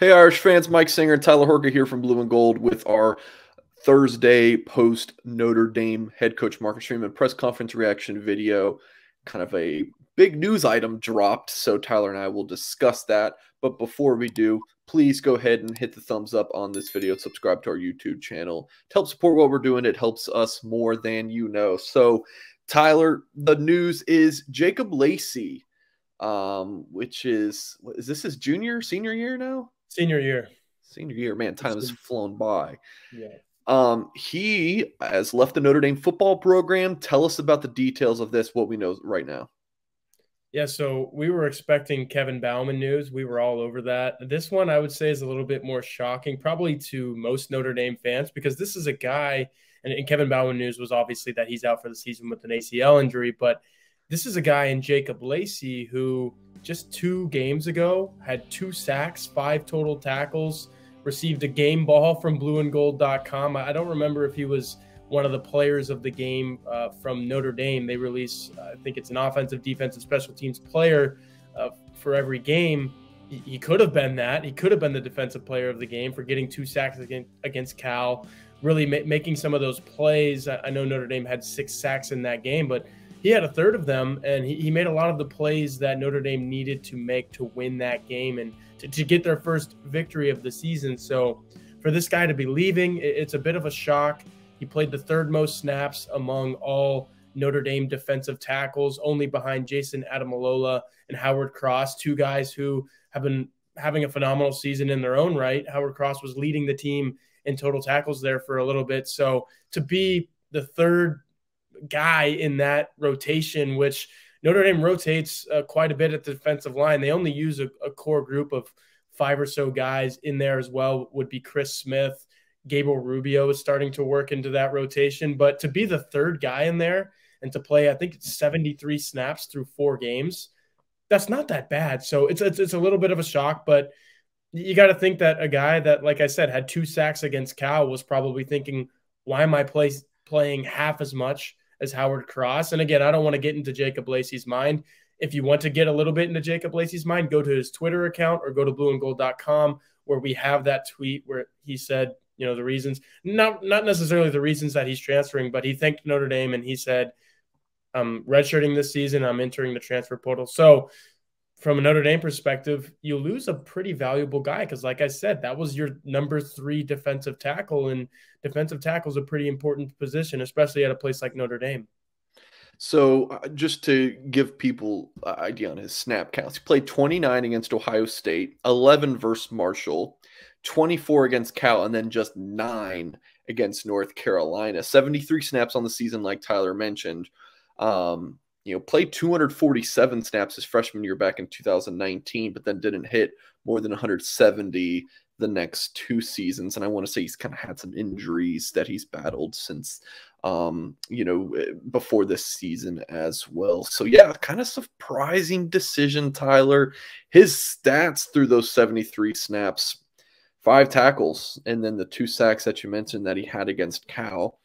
Hey, Irish fans, Mike Singer and Tyler Horka here from Blue and Gold with our Thursday post Notre Dame head coach Marcus Freeman press conference reaction video. Kind of a big news item dropped, so Tyler and I will discuss that. But before we do, please go ahead and hit the thumbs up on this video, subscribe to our YouTube channel to help support what we're doing. It helps us more than you know. So, Tyler, the news is Jacob Lacey, um, which is is this his junior, senior year now? Senior year. Senior year, man, time has flown by. Yeah. Um, he has left the Notre Dame football program. Tell us about the details of this, what we know right now. Yeah, so we were expecting Kevin Bauman news. We were all over that. This one, I would say, is a little bit more shocking, probably to most Notre Dame fans, because this is a guy, and, and Kevin Bauman news was obviously that he's out for the season with an ACL injury, but this is a guy in Jacob Lacey who just two games ago had two sacks, five total tackles, received a game ball from blueandgold.com. I don't remember if he was one of the players of the game uh, from Notre Dame. They release, uh, I think it's an offensive, defensive, special teams player uh, for every game. He, could have been that. He could have been the defensive player of the game for getting two sacks against, against Cal, really ma- making some of those plays. I know Notre Dame had six sacks in that game, but he had a third of them, and he, he made a lot of the plays that Notre Dame needed to make to win that game and to, to get their first victory of the season. So for this guy to be leaving, it, it's a bit of a shock. He played the third most snaps among all Notre Dame defensive tackles, only behind Jason Ademilola and Howard Cross, two guys who have been having a phenomenal season in their own right. Howard Cross was leading the team in total tackles there for a little bit. So to be the third guy in that rotation, which Notre Dame rotates uh, quite a bit at the defensive line. They only use a, a, core group of five or so guys in there as well. Would be Chris Smith, Gabriel Rubio is starting to work into that rotation, but to be the third guy in there and to play, I think it's 73 snaps through four games. That's not that bad. So it's it's, it's a little bit of a shock, but you got to think that a guy that, like I said, had two sacks against Cal was probably thinking, "Why am I play, playing half as much as Howard Cross. And again, I don't want to get into Jacob Lacey's mind. If you want to get a little bit into Jacob Lacey's mind, go to his Twitter account or go to blueandgold.com where we have that tweet where he said, you know, the reasons, not not necessarily the reasons that he's transferring, but he thanked Notre Dame and he said, I'm redshirting this season. I'm entering the transfer portal. So from a Notre Dame perspective, you lose a pretty valuable guy because, like I said, that was your number three defensive tackle, and defensive tackle is a pretty important position, especially at a place like Notre Dame. So, uh, just to give people an idea on his snap counts, he played 29 against Ohio State, 11 versus Marshall, 24 against Cal, and then just nine against North Carolina. 73 snaps on the season, like Tyler mentioned. Um, you know, played 247 snaps his freshman year back in 2019, but then didn't hit more than 170 the next two seasons. And I want to say he's kind of had some injuries that he's battled since, um, you know, eh, before this season as well. So, yeah, kind of surprising decision, Tyler. His stats through those 73 snaps five tackles, and then the two sacks that you mentioned that he had against Cal.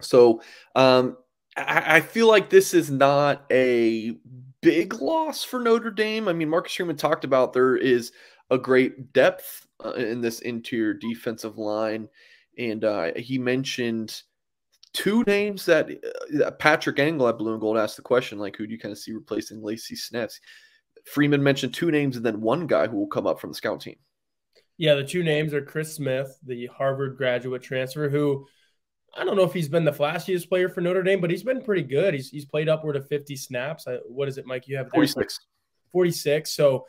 So, um, I, feel like this is not a big loss for Notre Dame. I mean, Marcus Freeman talked about there is a great depth uh, in this interior defensive line, and uh, he mentioned two names that uh, Patrick Engel at Blue and Gold asked the question, like, who do you kind of see replacing Lacey Snaps? Freeman mentioned two names and then one guy who will come up from the scout team. Yeah, the two names are Chris Smith, the Harvard graduate transfer, who I don't know if he's been the flashiest player for Notre Dame, but he's been pretty good. He's he's played upward of 50 snaps. What is it, Mike? You have 46. 46. So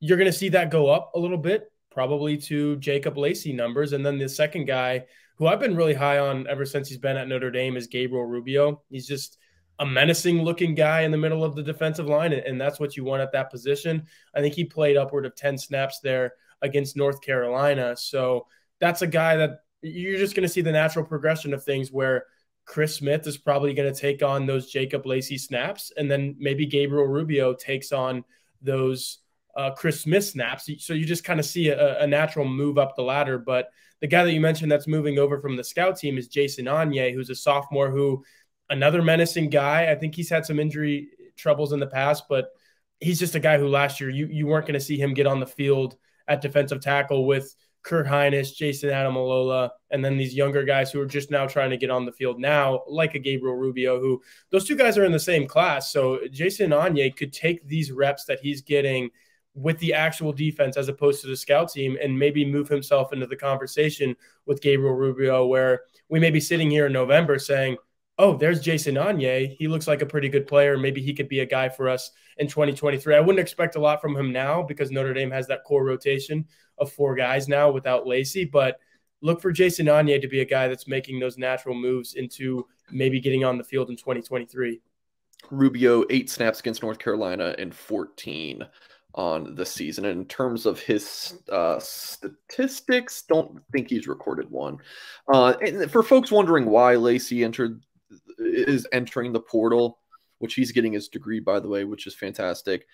you're going to see that go up a little bit, probably to Jacob Lacey numbers. And then the second guy who I've been really high on ever since he's been at Notre Dame is Gabriel Rubio. He's just a menacing looking guy in the middle of the defensive line, and that's what you want at that position. I think he played upward of 10 snaps there against North Carolina. So that's a guy that you're just going to see the natural progression of things where Chris Smith is probably going to take on those Jacob Lacey snaps, and then maybe Gabriel Rubio takes on those uh, Chris Smith snaps. So you just kind of see a, a, natural move up the ladder. But the guy that you mentioned that's moving over from the scout team is Jason Onye, who's a sophomore who another menacing guy. I think he's had some injury troubles in the past, but he's just a guy who last year you you weren't going to see him get on the field at defensive tackle with Kurt Hinish, Jason Ademilola, and then these younger guys who are just now trying to get on the field now, like a Gabriel Rubio, who those two guys are in the same class. So Jason Onye could take these reps that he's getting with the actual defense as opposed to the scout team and maybe move himself into the conversation with Gabriel Rubio, where we may be sitting here in November saying, oh, there's Jason Onye. He looks like a pretty good player. Maybe he could be a guy for us in 2023. I wouldn't expect a lot from him now because Notre Dame has that core rotation of four guys now without Lacey, but look for Jason Onye to be a guy that's making those natural moves into maybe getting on the field in 2023. Rubio, eight snaps against North Carolina and 14 on the season. And in terms of his uh, statistics, don't think he's recorded one. Uh, and for folks wondering why Lacey entered is entering the portal, which he's getting his degree, by the way, which is fantastic.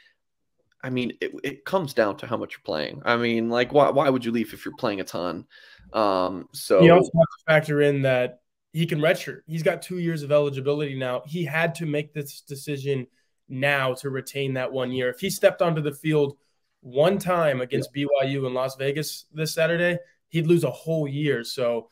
I mean, it, it comes down to how much you're playing. I mean, like, why, why would you leave if you're playing a ton? Um, so you also have to factor in that he can redshirt. He's got two years of eligibility now. He had to make this decision now to retain that one year. If he stepped onto the field one time against yeah. BYU in Las Vegas this Saturday, he'd lose a whole year. So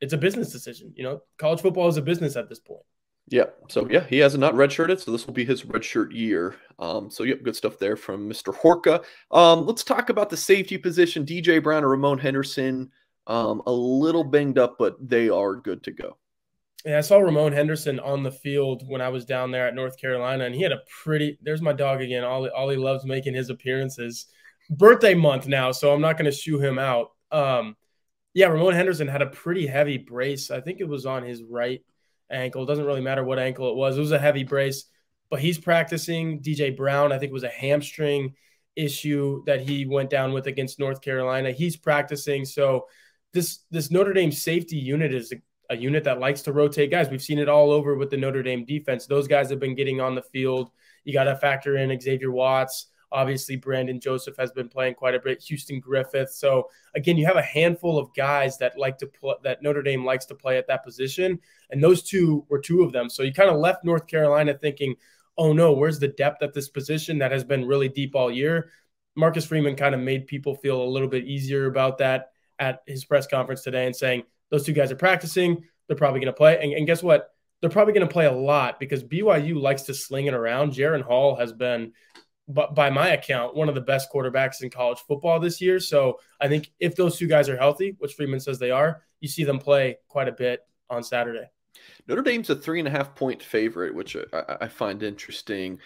it's a business decision. You know, college football is a business at this point. Yeah. So yeah, he has not redshirted, so this will be his redshirt year. Um, so yep, good stuff there from Mr. Horka. Um, let's talk about the safety position. DJ Brown or Ramon Henderson, um, a little banged up, but they are good to go. Yeah, I saw Ramon Henderson on the field when I was down there at North Carolina, and he had a pretty. There's my dog again. Ollie, Ollie loves making his appearances. Birthday month now, so I'm not going to shoo him out. Um, yeah, Ramon Henderson had a pretty heavy brace. I think it was on his right ankle. It doesn't really matter what ankle it was. It was a heavy brace, but he's practicing. DJ Brown, I think, was a hamstring issue that he went down with against North Carolina. He's practicing. So this this Notre Dame safety unit is a, a unit that likes to rotate guys. We've seen it all over with the Notre Dame defense. Those guys have been getting on the field. You got to factor in Xavier Watts. Obviously, Brandon Joseph has been playing quite a bit. Houston Griffith. So again, you have a handful of guys that like to play that Notre Dame likes to play at that position, and those two were two of them. So you kind of left North Carolina thinking, "Oh no, where's the depth at this position that has been really deep all year?" Marcus Freeman kind of made people feel a little bit easier about that at his press conference today and saying those two guys are practicing. They're probably going to play, and, and guess what? They're probably going to play a lot because BYU likes to sling it around. Jaren Hall has been but by my account, one of the best quarterbacks in college football this year. So I think if those two guys are healthy, which Freeman says they are, you see them play quite a bit on Saturday. Notre Dame's a three and a half point favorite, which I, I find interesting.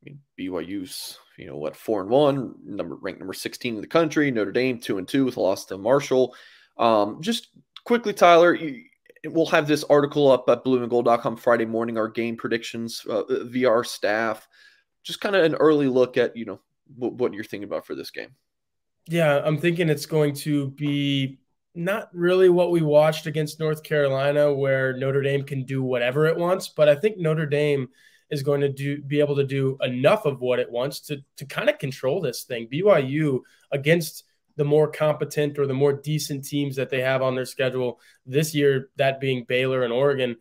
I mean, BYU's, you know, what four and one, number ranked number sixteen in the country. Notre Dame two and two with a loss to Marshall. Um, just quickly, Tyler, you, we'll have this article up at blueandgold.com Friday morning. Our game predictions uh, via our staff just kind of an early look at you know what, what you're thinking about for this game. Yeah, I'm thinking it's going to be not really what we watched against North Carolina, where Notre Dame can do whatever it wants, but I think Notre Dame is going to do be able to do enough of what it wants to to kind of control this thing. BYU against the more competent or the more decent teams that they have on their schedule this year, that being Baylor and Oregon,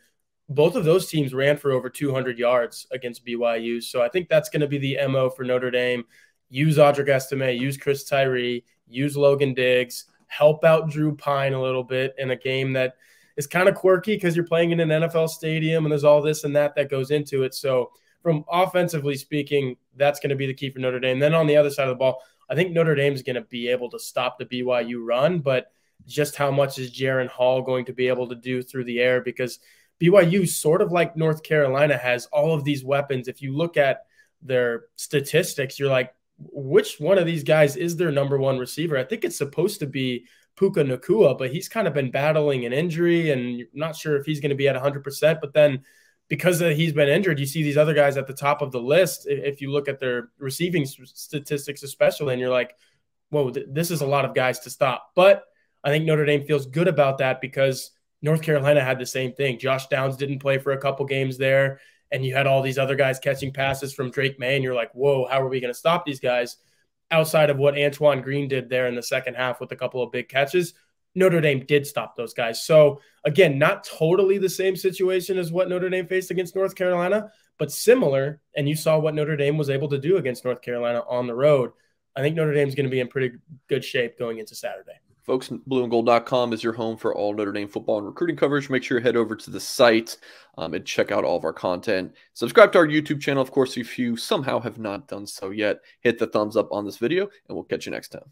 both of those teams ran for over 200 yards against BYU. So I think that's going to be the MO for Notre Dame. Use Audric Estime, use Chris Tyree, use Logan Diggs, help out Drew Pyne a little bit in a game that is kind of quirky because you're playing in an NFL stadium and there's all this and that that goes into it. So from offensively speaking, that's going to be the key for Notre Dame. Then on the other side of the ball, I think Notre Dame is going to be able to stop the BYU run, but just how much is Jaren Hall going to be able to do through the air? Because – BYU, sort of like North Carolina, has all of these weapons. If you look at their statistics, you're like, which one of these guys is their number one receiver? I think it's supposed to be Puka Nacua, but he's kind of been battling an injury and not sure if he's going to be at 100%. But then because he's been injured, you see these other guys at the top of the list. If you look at their receiving statistics, especially, and you're like, whoa, this is a lot of guys to stop. But I think Notre Dame feels good about that because North Carolina had the same thing. Josh Downs didn't play for a couple games there, and you had all these other guys catching passes from Drake Maye, and you're like, whoa, how are we going to stop these guys? Outside of what Antoine Green did there in the second half with a couple of big catches, Notre Dame did stop those guys. So, again, not totally the same situation as what Notre Dame faced against North Carolina, but similar. And you saw what Notre Dame was able to do against North Carolina on the road. I think Notre Dame's going to be in pretty good shape going into Saturday. Folks, blueandgold.com is your home for all Notre Dame football and recruiting coverage. Make sure you head over to the site um, and check out all of our content. Subscribe to our YouTube channel, of course, if you somehow have not done so yet. Hit the thumbs up on this video, and we'll catch you next time.